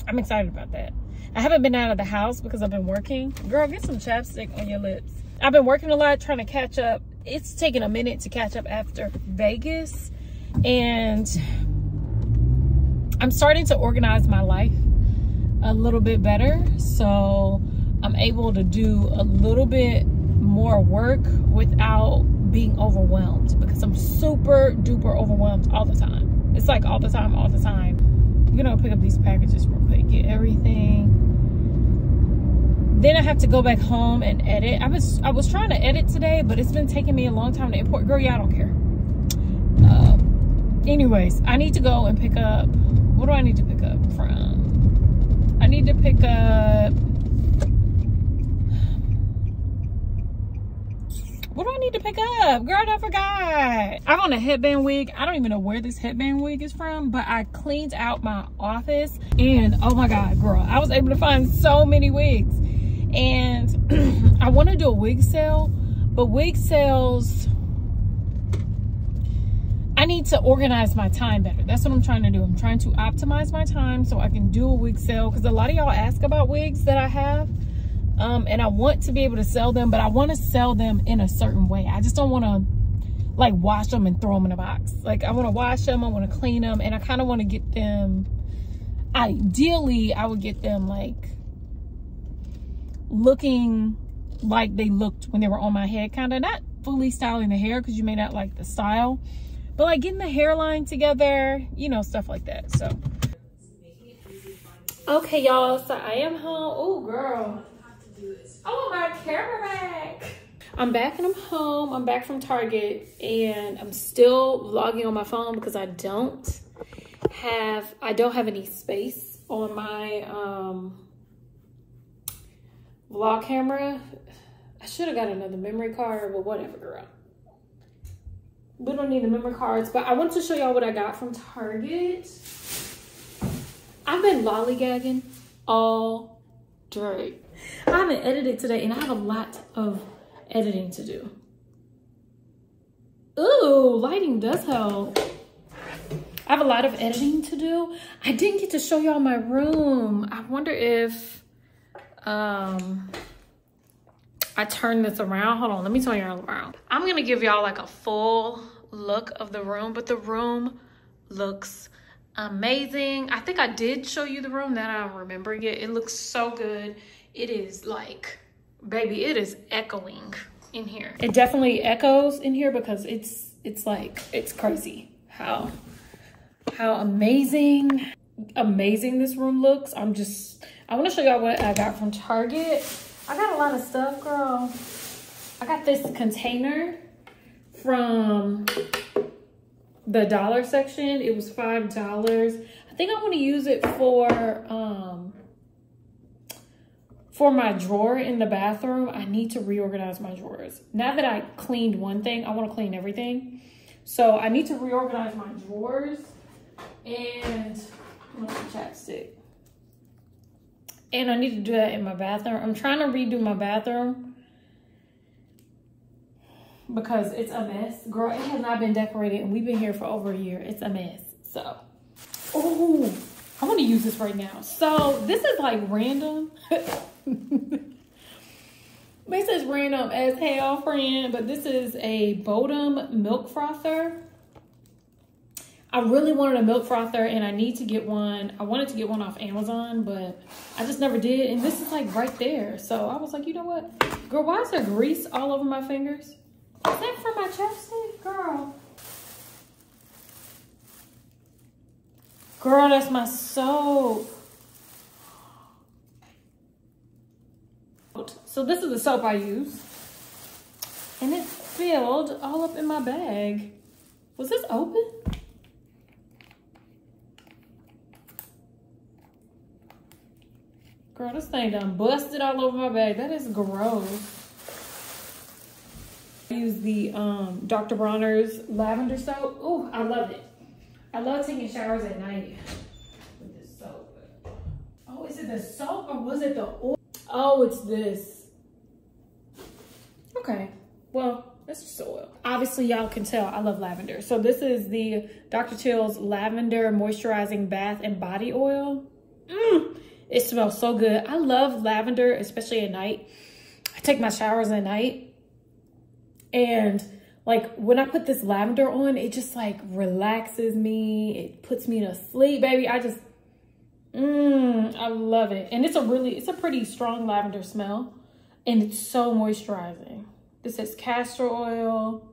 I'm excited about that. I haven't been out of the house because I've been working. Girl, get some chapstick on your lips. I've been working a lot trying to catch up it's taken a minute to catch up after Vegas and I'm starting to organize my life a little bit better. So I'm able to do a little bit more work without being overwhelmed because I'm super duper overwhelmed all the time. It's like all the time, all the time. I'm gonna pick up these packages real quick, get everything. Then I have to go back home and edit. I was I was trying to edit today, but it's been taking me a long time to import. Girl, yeah, I don't care. Uh, anyways, I need to go and pick up. What do I need to pick up from? Need to pick up. What do I need to pick up? Girl, I forgot. I want a headband wig. I don't even know where this headband wig is from, but I cleaned out my office and oh my God, girl, I was able to find so many wigs. And I want to do a wig sale, but wig sales, I need to organize my time better. That's what I'm trying to do. I'm trying to optimize my time so I can do a wig sale because a lot of y'all ask about wigs that I have um, and I want to be able to sell them, but I want to sell them in a certain way. I just don't want to like wash them and throw them in a box. Like I want to wash them, I want to clean them, and I kind of want to get them. Ideally, I would get them like looking like they looked when they were on my head, kind of not fully styling the hair because you may not like the style, but like getting the hairline together, you know, stuff like that. So. Okay, y'all, so I am home. Oh, girl. Oh, my camera back. I'm back and I'm home. I'm back from Target and I'm still vlogging on my phone because I don't have, I don't have any space on my um, vlog camera. I should have got another memory card, but whatever, girl. We don't need the memory cards, but I want to show y'all what I got from Target. I've been lollygagging all day. I haven't edited today and I have a lot of editing to do. Ooh, lighting does help. I have a lot of editing to do. I didn't get to show y'all my room. I wonder if um I turn this around. Hold on, let me turn y'all around. I'm gonna give y'all like a full look of the room, but the room looks amazing. I think I did show you the room that I'm remembering it. It looks so good it is like, baby, it is echoing in here. It definitely echoes in here because it's, it's like, it's crazy how, how amazing, amazing this room looks. I'm just, I want to show y'all what I got from Target. I got a lot of stuff, girl. I got this container from the dollar section. It was $5. I think I want to use it for, um, for my drawer in the bathroom, I need to reorganize my drawers. Now that I cleaned one thing, I want to clean everything. So I need to reorganize my drawers and chapstick. And I need to do that in my bathroom. I'm trying to redo my bathroom because it's a mess. Girl, it has not been decorated and we've been here for over a year. It's a mess. So, oh, I want to use this right now. So this is like random. this is random as hell, friend, but this is a Bodum milk frother. I really wanted a milk frother and I need to get one. I wanted to get one off Amazon, but I just never did. And this is like right there. So I was like, you know what? Girl, why is there grease all over my fingers? Is that for my chapstick? Girl. Girl, that's my soap. So this is the soap I use. And it's filled all up in my bag. Was this open? Girl, this thing done busted all over my bag. That is gross. Use the um, Dr. Bronner's lavender soap. Oh, I love it. I love taking showers at night with this soap. Oh, is it the soap or was it the oil? Oh, it's this. Okay, well, that's just oil. Obviously, y'all can tell I love lavender. So this is the Dr. Teal's Lavender Moisturizing Bath and Body Oil. Mmm, it smells so good. I love lavender, especially at night. I take my showers at night And like when I put this lavender on, it just like relaxes me. It puts me to sleep, baby. I just, mmm, I love it. And it's a really, it's a pretty strong lavender smell. And it's so moisturizing. This is castor oil,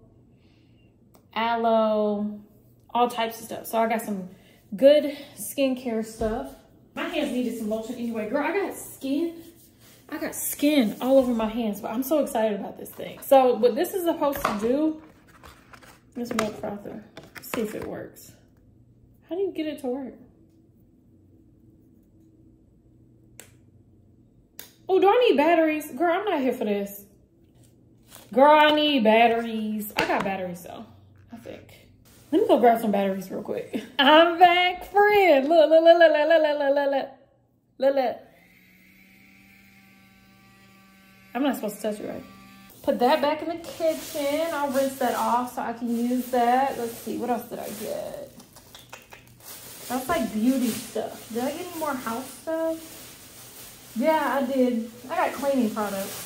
aloe, all types of stuff. So I got some good skincare stuff. My hands needed some lotion anyway. Girl, I got skin. I got skin all over my hands, but I'm so excited about this thing. So what this is supposed to do, this milk frother, see if it works. How do you get it to work? Oh, do I need batteries? Girl, I'm not here for this. Girl, I need batteries. I got batteries though, I think. Let me go grab some batteries real quick. I'm back, friend. Look, look, look, look, look, look, look, look, look, look. I'm not supposed to touch it, right? Put that back in the kitchen. I'll rinse that off so I can use that. Let's see, what else did I get? That's like beauty stuff. Did I get any more house stuff? Yeah, I did. I got cleaning products.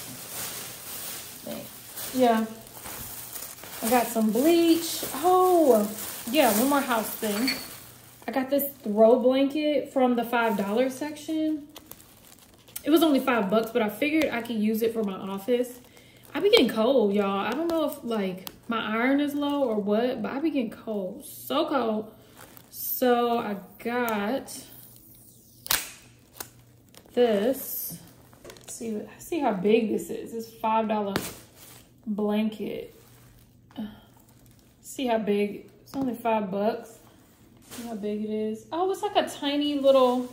Yeah. I got some bleach. Oh, yeah, one more house thing. I got this throw blanket from the $5 section. It was only five bucks, but I figured I could use it for my office. I be getting cold, y'all. I don't know if like my iron is low or what, but I be getting cold, so cold. So I got this. see, see how big this is. This $5 blanket. See how big, it's only five bucks. See how big it is. Oh, it's like a tiny little,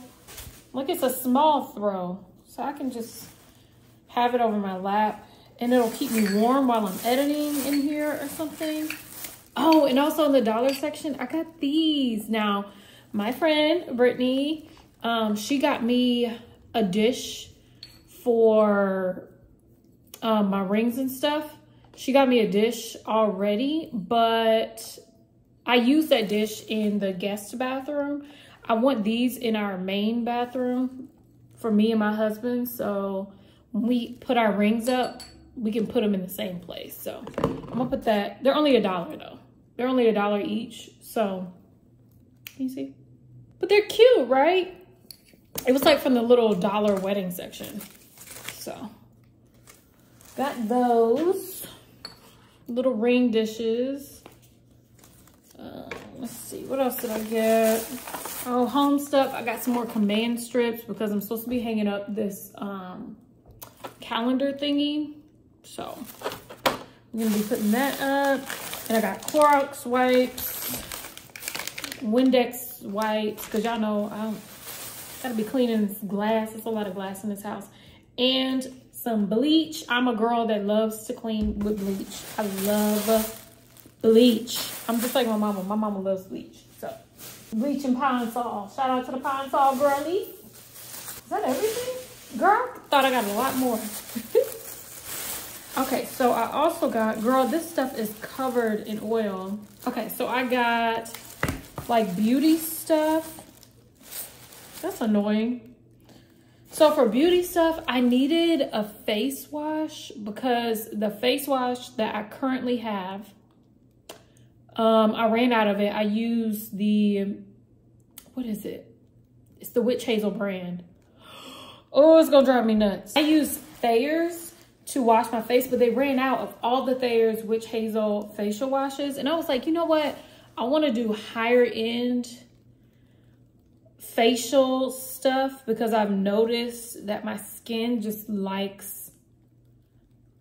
like it's a small throw. So I can just have it over my lap and it'll keep me warm while I'm editing in here or something. Oh, and also in the dollar section, I got these. Now, my friend, Brittany, um, she got me a dish for um, my rings and stuff. She got me a dish already, but I use that dish in the guest bathroom. I want these in our main bathroom for me and my husband. So when we put our rings up, we can put them in the same place. So I'm gonna put that, they're only a dollar though. They're only a dollar each. So, you see? But they're cute, right? It was like from the little dollar wedding section. So, got those little ring dishes. Uh, let's see, what else did I get? Oh, home stuff. I got some more command strips because I'm supposed to be hanging up this um, calendar thingy. So I'm gonna be putting that up. And I got Clorox wipes, Windex wipes, because y'all know I gotta be cleaning this glass. There's a lot of glass in this house. And some bleach. I'm a girl that loves to clean with bleach. I love bleach. I'm just like my mama. My mama loves bleach. So bleach and Pine-Sol. Shout out to the Pine-Sol girlies. Is that everything? Girl, thought I got a lot more. okay, so I also got, girl, this stuff is covered in oil. Okay, so I got like beauty stuff. That's annoying. So for beauty stuff, I needed a face wash because the face wash that I currently have, um, I ran out of it. I used the, what is it? It's the Witch Hazel brand. Oh, it's gonna drive me nuts. I use Thayer's to wash my face, but they ran out of all the Thayer's Witch Hazel facial washes. And I was like, you know what? I wanna do higher end facial stuff because I've noticed that my skin just likes,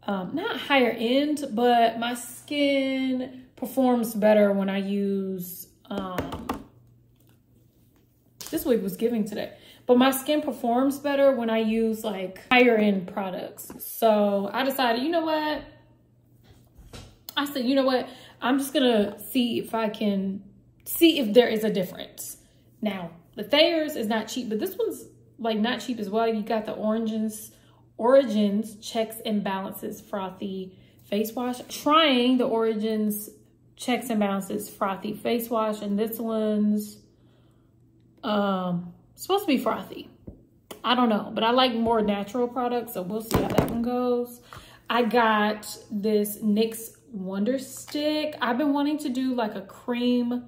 um, not higher end, but my skin performs better when I use, um, this week was giving today, but my skin performs better when I use like higher end products. So I decided, you know what? I said, you know what? I'm just gonna see if I can see if there is a difference. Now, the Thayer's is not cheap, but this one's like not cheap as well. You got the Origins, Origins Checks and Balances Frothy Face Wash. Trying the Origins Checks and Balances Frothy Face Wash, and this one's um supposed to be frothy. I don't know, but I like more natural products, so we'll see how that one goes. I got this NYX Wonder Stick. I've been wanting to do like a cream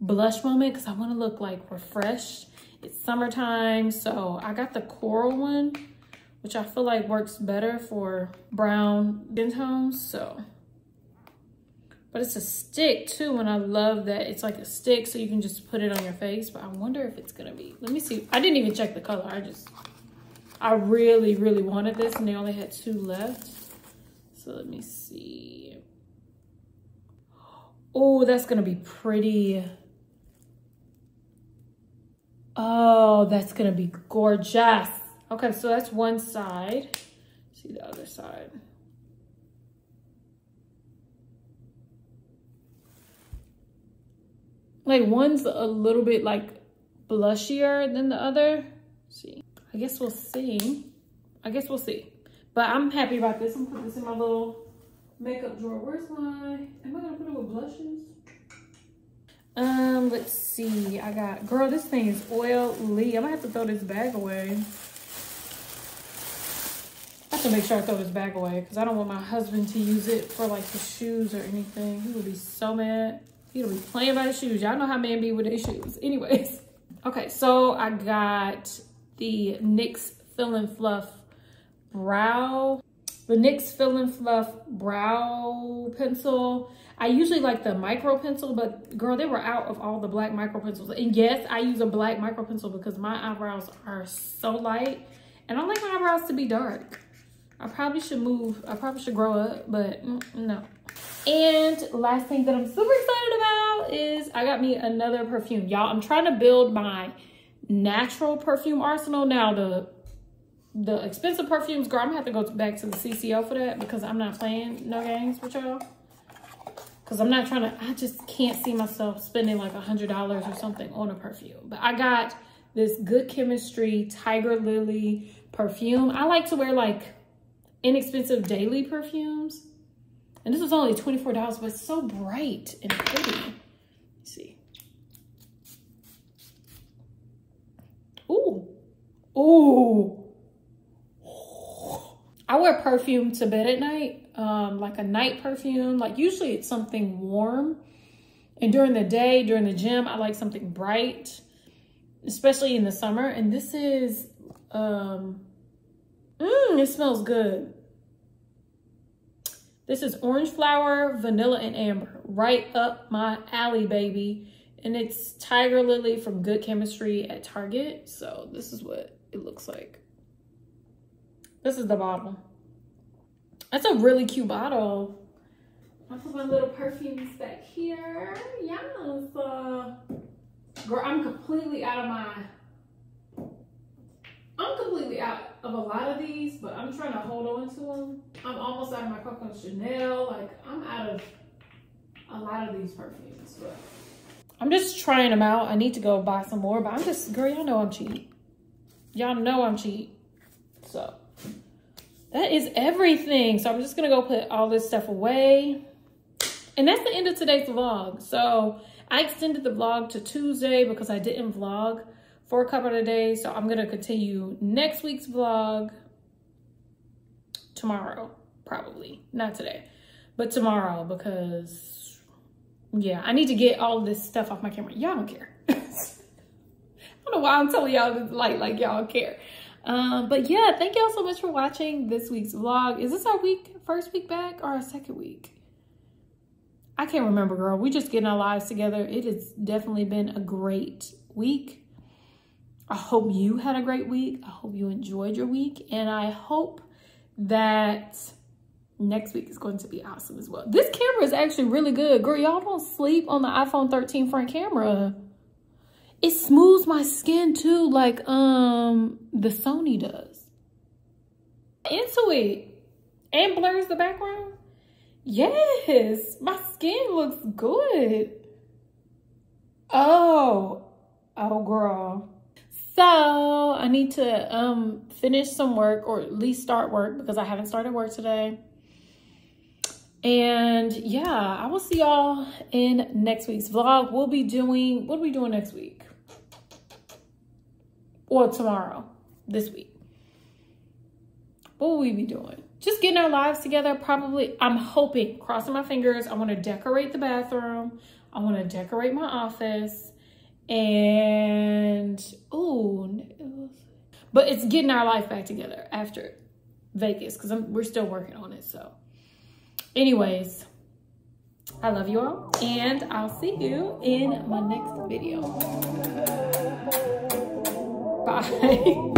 blush moment because I want to look like refreshed. It's summertime, so I got the coral one, which I feel like works better for brown skin tones, so. But it's a stick too, and I love that it's like a stick so you can just put it on your face, but I wonder if it's gonna be, let me see. I didn't even check the color, I just, I really, really wanted this and they only had two left. So let me see. Oh, that's gonna be pretty. Oh, that's gonna be gorgeous. Okay, so that's one side. See the other side. Like one's a little bit like blushier than the other. Let's see, I guess we'll see. I guess we'll see. But I'm happy about this. I'm gonna put this in my little makeup drawer. Where's my, am I gonna put it with blushes? Um, let's see. I got, girl, this thing is oily. I'm gonna have to throw this bag away. I have to make sure I throw this bag away because I don't want my husband to use it for like his shoes or anything. He would be so mad. He'll be playing by the shoes. Y'all know how men be with their shoes. Anyways. Okay, so I got the NYX Fill and Fluff brow, the NYX Fill and Fluff brow pencil. I usually like the micro pencil, but girl, they were out of all the black micro pencils. And yes, I use a black micro pencil because my eyebrows are so light and I like my eyebrows to be dark. I probably should move, I probably should grow up, but mm, no. And last thing that I'm super excited about is I got me another perfume. Y'all, I'm trying to build my natural perfume arsenal. Now, the the expensive perfumes, girl, I'm gonna have to go back to the CCO for that because I'm not playing no games with y'all. Because I'm not trying to, I just can't see myself spending like a $100 or something on a perfume. But I got this Good Chemistry Tiger Lily perfume. I like to wear like inexpensive daily perfumes. And this was only $24, but it's so bright and pretty. Let's see. Ooh. Ooh. I wear perfume to bed at night, um, like a night perfume. Like usually it's something warm. And during the day, during the gym, I like something bright, especially in the summer. And this is, um, mmm, it smells good. This is orange flower, vanilla, and amber. Right up my alley, baby. And it's Tiger Lily from Good Chemistry at Target. So this is what it looks like. This is the bottle. That's a really cute bottle. I put my little perfumes back here. Yes. Uh, girl, I'm completely out of my... I'm completely out of a lot of these, but I'm trying to hold on to them. I'm almost out of my Coco Chanel. Like, I'm out of a lot of these perfumes, but... I'm just trying them out. I need to go buy some more, but I'm just, girl, y'all know I'm cheap. Y'all know I'm cheap. So that is everything. So I'm just gonna go put all this stuff away. And that's the end of today's vlog. So I extended the vlog to Tuesday because I didn't vlog a couple of days. So I'm gonna continue next week's vlog tomorrow, probably. Not today, but tomorrow because yeah, I need to get all this stuff off my camera. Y'all don't care. I don't know why I'm telling y'all this light like y'all care. Um, but yeah, thank y'all so much for watching this week's vlog. Is this our week, first week back or our second week? I can't remember, girl. We just getting our lives together. It has definitely been a great week. I hope you had a great week. I hope you enjoyed your week. And I hope that next week is going to be awesome as well. This camera is actually really good. Girl, y'all don't sleep on the iPhone 13 front camera it smooths my skin too, like um the Sony does. Into it and blurs the background. Yes, my skin looks good. Oh, oh girl. So I need to um finish some work or at least start work because I haven't started work today. And yeah, I will see y'all in next week's vlog. We'll be doing, what are we doing next week? or tomorrow, this week. what will we be doing? Just getting our lives together. Probably, I'm hoping, crossing my fingers, I want to decorate the bathroom. I want to decorate my office. And, oh, but it's getting our life back together after Vegas because we're still working on it. So, anyways, I love you all, and I'll see you in my next video. Bye.